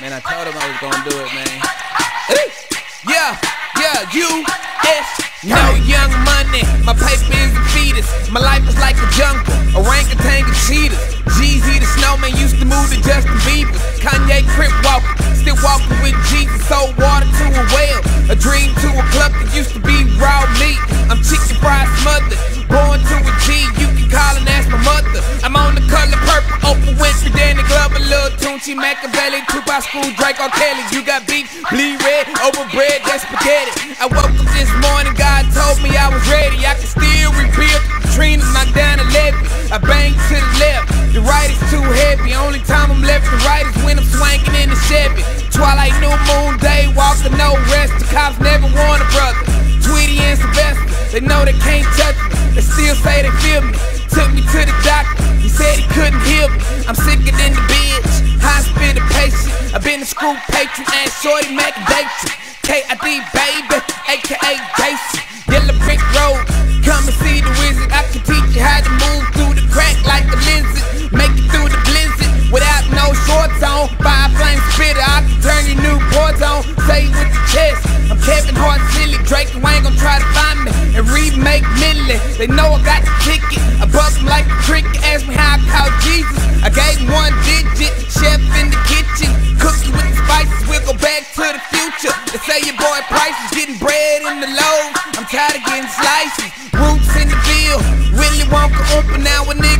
Man, I told him I was gonna do it, man. Yeah, yeah, U.S. No young money, my paper is a fetus. My life is like a jungle, orangutan and cheetahs. Jeezy the snowman used to move to Justin Bieber. Kanye Crip walking, still walking with Jesus. Sold water to a well, a dream Tunechi, Machiavelli, Tupac, School, Drake, or Kelly. You got beef, bleed red, over bread, that's spaghetti. I woke up this morning, God told me I was ready. I can still rebuild Katrina, knock down a levee. I bang to the left, the right is too heavy. Only time I'm left to right is when I'm swanking in the Chevy. Twilight, new moon, day walking, no rest. The cops never warn a brother. Tweety and Sylvester, they know they can't touch me. They still say they feel me. Took me to the doctor, he said Been a school patron and shorty Mac Dayton. KID baby, aka Jason. Yellow brick road, come and see the wizard. I can teach you how to move through the crack like a lizard. Make it through the blizzard without no shorts on. Five flame spitter, I can turn your new boards on. Say with the chest. I'm Kevin Hart, silly Drake, and Wayne gon' try to find me and remake Millie. They know I got the ticket. I bust them like a cricket. Ask me how I call Jesus. I gave one. know your boy Price is getting bread in the low. I'm tired of getting slices. Roots in the deal. Willy Wonka open now and then.